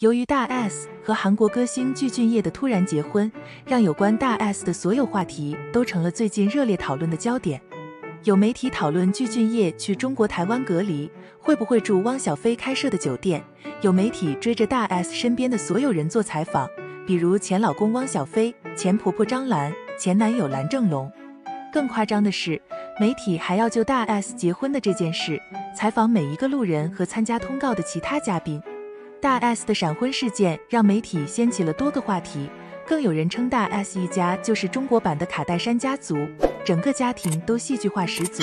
由于大 S 和韩国歌星具俊晔的突然结婚，让有关大 S 的所有话题都成了最近热烈讨论的焦点。有媒体讨论具俊晔去中国台湾隔离会不会住汪小菲开设的酒店，有媒体追着大 S 身边的所有人做采访，比如前老公汪小菲、前婆婆张兰、前男友蓝正龙。更夸张的是，媒体还要就大 S 结婚的这件事采访每一个路人和参加通告的其他嘉宾。大 S 的闪婚事件让媒体掀起了多个话题，更有人称大 S 一家就是中国版的卡戴珊家族，整个家庭都戏剧化十足。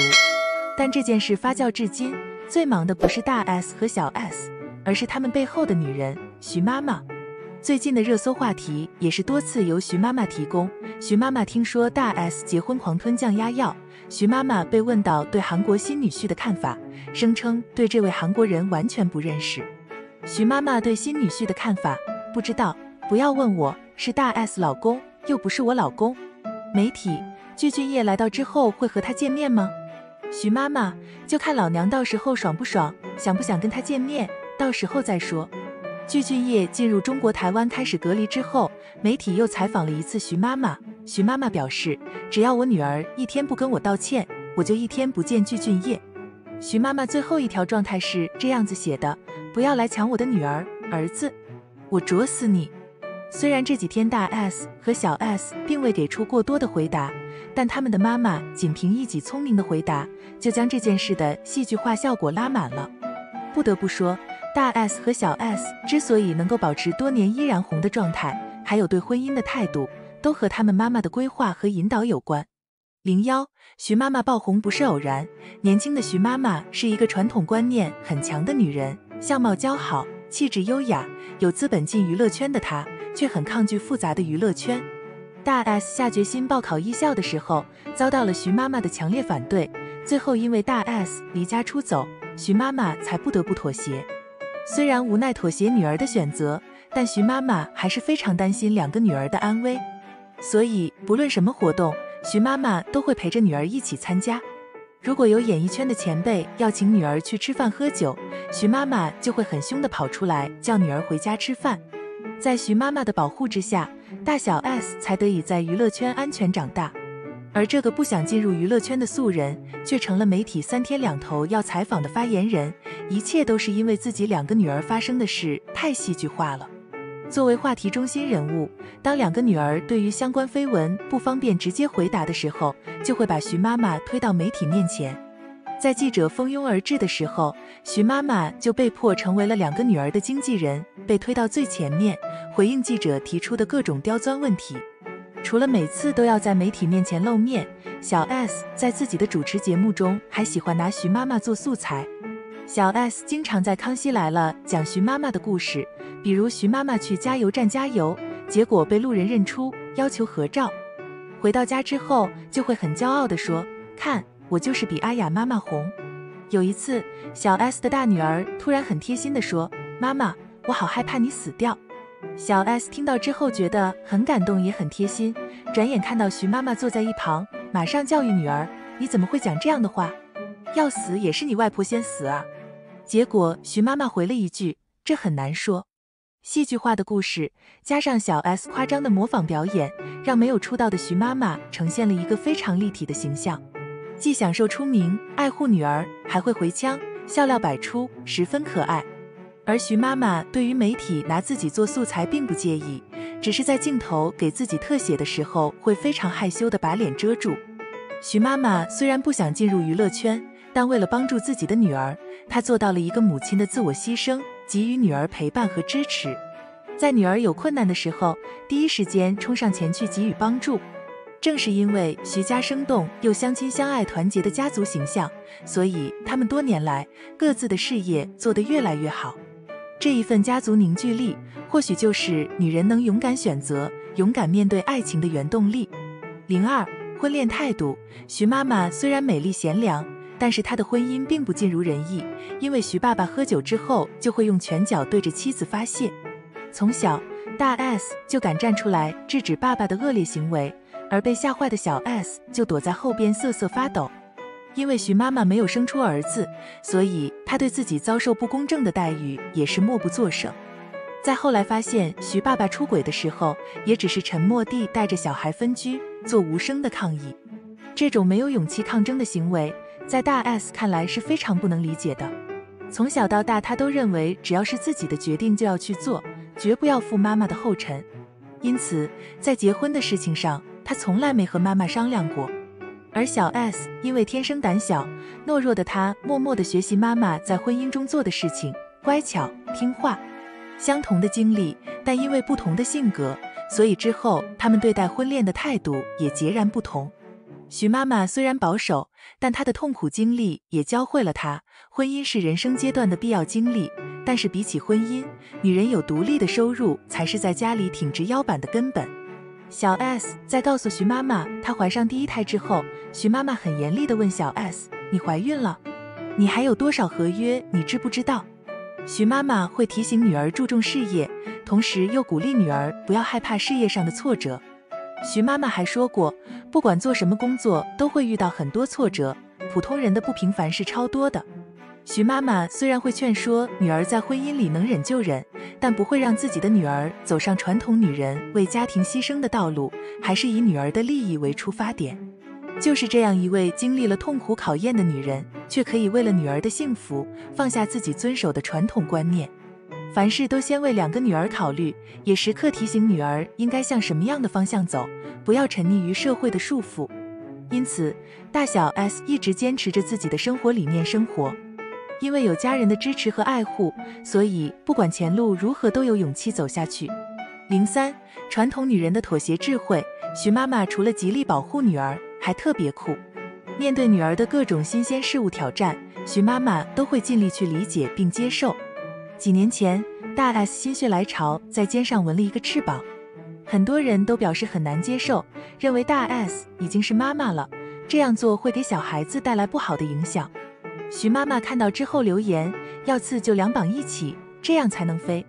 但这件事发酵至今，最忙的不是大 S 和小 S，而是他们背后的女人徐妈妈。最近的热搜话题也是多次由徐妈妈提供。徐妈妈听说大 S 结婚狂吞降压药，徐妈妈被问到对韩国新女婿的看法，声称对这位韩国人完全不认识。徐妈妈对新女婿的看法不知道，不要问我，是大 S 老公，又不是我老公。媒体，具俊晔来到之后会和他见面吗？徐妈妈就看老娘到时候爽不爽，想不想跟他见面，到时候再说。具俊晔进入中国台湾开始隔离之后，媒体又采访了一次徐妈妈，徐妈妈表示，只要我女儿一天不跟我道歉，我就一天不见具俊晔。徐妈妈最后一条状态是这样子写的。不要来抢我的女儿儿子，我啄死你！虽然这几天大 S 和小 S 并未给出过多的回答，但他们的妈妈仅凭一己聪明的回答，就将这件事的戏剧化效果拉满了。不得不说，大 S 和小 S 之所以能够保持多年依然红的状态，还有对婚姻的态度，都和他们妈妈的规划和引导有关。零幺，徐妈妈爆红不是偶然，年轻的徐妈妈是一个传统观念很强的女人。相貌姣好，气质优雅，有资本进娱乐圈的她，却很抗拒复杂的娱乐圈。大 S 下决心报考艺校的时候，遭到了徐妈妈的强烈反对，最后因为大 S 离家出走，徐妈妈才不得不妥协。虽然无奈妥协女儿的选择，但徐妈妈还是非常担心两个女儿的安危，所以不论什么活动，徐妈妈都会陪着女儿一起参加。如果有演艺圈的前辈要请女儿去吃饭喝酒，徐妈妈就会很凶的跑出来叫女儿回家吃饭。在徐妈妈的保护之下，大小 S 才得以在娱乐圈安全长大。而这个不想进入娱乐圈的素人，却成了媒体三天两头要采访的发言人。一切都是因为自己两个女儿发生的事太戏剧化了。作为话题中心人物，当两个女儿对于相关绯闻不方便直接回答的时候，就会把徐妈妈推到媒体面前。在记者蜂拥而至的时候，徐妈妈就被迫成为了两个女儿的经纪人，被推到最前面，回应记者提出的各种刁钻问题。除了每次都要在媒体面前露面，小 S 在自己的主持节目中还喜欢拿徐妈妈做素材。小 S 经常在《康熙来了》讲徐妈妈的故事，比如徐妈妈去加油站加油，结果被路人认出，要求合照。回到家之后，就会很骄傲地说：“看，我就是比阿雅妈妈红。”有一次，小 S 的大女儿突然很贴心地说：“妈妈，我好害怕你死掉。”小 S 听到之后觉得很感动，也很贴心。转眼看到徐妈妈坐在一旁，马上教育女儿：“你怎么会讲这样的话？要死也是你外婆先死啊！”结果徐妈妈回了一句：“这很难说。”戏剧化的故事加上小 S 夸张的模仿表演，让没有出道的徐妈妈呈现了一个非常立体的形象，既享受出名、爱护女儿，还会回腔，笑料百出，十分可爱。而徐妈妈对于媒体拿自己做素材并不介意，只是在镜头给自己特写的时候，会非常害羞的把脸遮住。徐妈妈虽然不想进入娱乐圈。但为了帮助自己的女儿，她做到了一个母亲的自我牺牲，给予女儿陪伴和支持。在女儿有困难的时候，第一时间冲上前去给予帮助。正是因为徐家生动又相亲相爱、团结的家族形象，所以他们多年来各自的事业做得越来越好。这一份家族凝聚力，或许就是女人能勇敢选择、勇敢面对爱情的原动力。零二婚恋态度，徐妈妈虽然美丽贤良。但是她的婚姻并不尽如人意，因为徐爸爸喝酒之后就会用拳脚对着妻子发泄。从小，大 S 就敢站出来制止爸爸的恶劣行为，而被吓坏的小 S 就躲在后边瑟瑟发抖。因为徐妈妈没有生出儿子，所以她对自己遭受不公正的待遇也是默不作声。在后来发现徐爸爸出轨的时候，也只是沉默地带着小孩分居，做无声的抗议。这种没有勇气抗争的行为，在大 S 看来是非常不能理解的。从小到大，他都认为只要是自己的决定就要去做，绝不要负妈妈的后尘。因此，在结婚的事情上，他从来没和妈妈商量过。而小 S 因为天生胆小、懦弱的她，默默地学习妈妈在婚姻中做的事情，乖巧听话。相同的经历，但因为不同的性格，所以之后他们对待婚恋的态度也截然不同。徐妈妈虽然保守，但她的痛苦经历也教会了她，婚姻是人生阶段的必要经历。但是比起婚姻，女人有独立的收入才是在家里挺直腰板的根本。小 S 在告诉徐妈妈她怀上第一胎之后，徐妈妈很严厉地问小 S：“ 你怀孕了？你还有多少合约？你知不知道？”徐妈妈会提醒女儿注重事业，同时又鼓励女儿不要害怕事业上的挫折。徐妈妈还说过，不管做什么工作都会遇到很多挫折，普通人的不平凡是超多的。徐妈妈虽然会劝说女儿在婚姻里能忍就忍，但不会让自己的女儿走上传统女人为家庭牺牲的道路，还是以女儿的利益为出发点。就是这样一位经历了痛苦考验的女人，却可以为了女儿的幸福放下自己遵守的传统观念，凡事都先为两个女儿考虑，也时刻提醒女儿应该向什么样的方向走，不要沉溺于社会的束缚。因此，大小 S 一直坚持着自己的生活理念生活。因为有家人的支持和爱护，所以不管前路如何，都有勇气走下去。零三，传统女人的妥协智慧。徐妈妈除了极力保护女儿，还特别酷。面对女儿的各种新鲜事物挑战，徐妈妈都会尽力去理解并接受。几年前，大 S 心血来潮在肩上纹了一个翅膀，很多人都表示很难接受，认为大 S 已经是妈妈了，这样做会给小孩子带来不好的影响。徐妈妈看到之后留言，要刺就两绑一起，这样才能飞。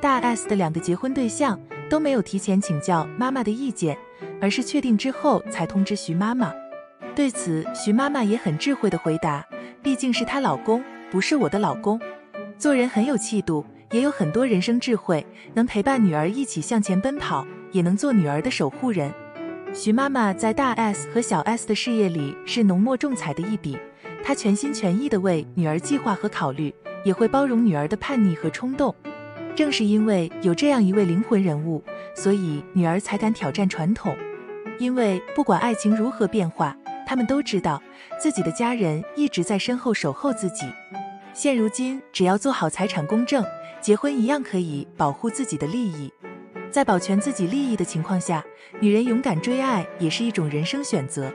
大 S 的两个结婚对象都没有提前请教妈妈的意见，而是确定之后才通知徐妈妈。对此，徐妈妈也很智慧的回答：“毕竟是她老公，不是我的老公。做人很有气度，也有很多人生智慧，能陪伴女儿一起向前奔跑，也能做女儿的守护人。”徐妈妈在大 S 和小 S 的事业里是浓墨重彩的一笔。他全心全意地为女儿计划和考虑，也会包容女儿的叛逆和冲动。正是因为有这样一位灵魂人物，所以女儿才敢挑战传统。因为不管爱情如何变化，他们都知道自己的家人一直在身后守候自己。现如今，只要做好财产公证，结婚一样可以保护自己的利益。在保全自己利益的情况下，女人勇敢追爱也是一种人生选择。